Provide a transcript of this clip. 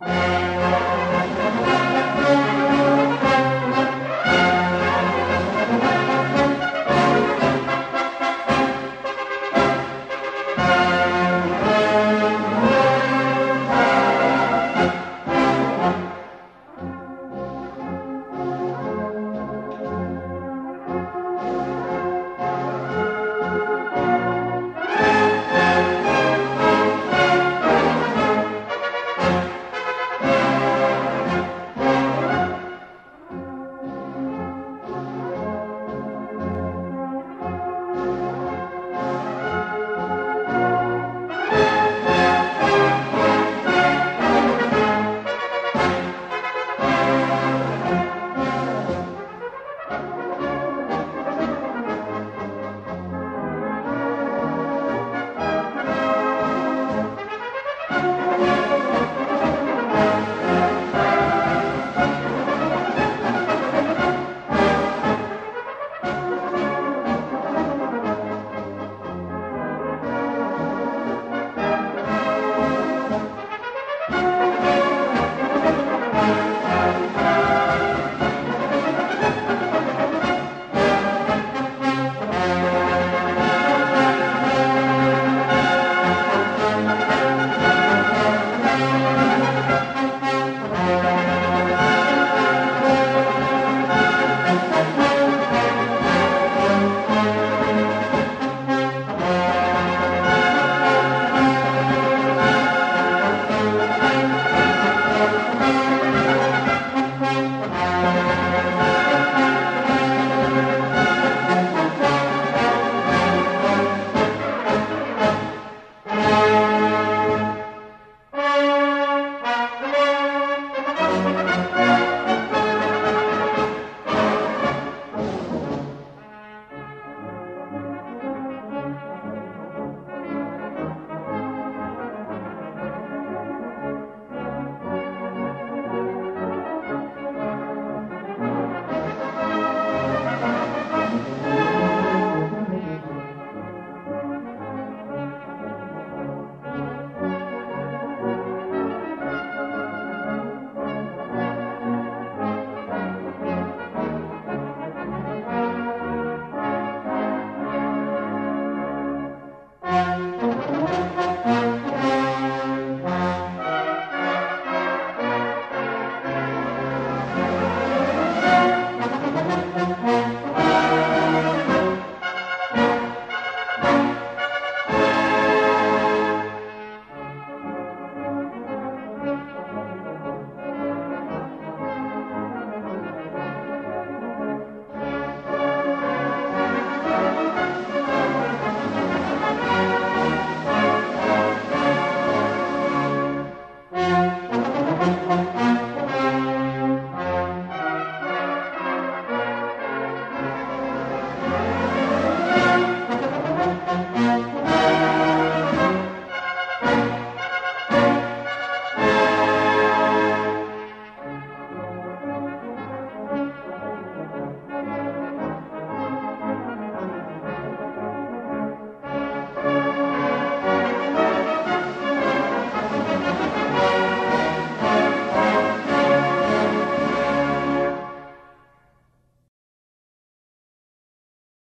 you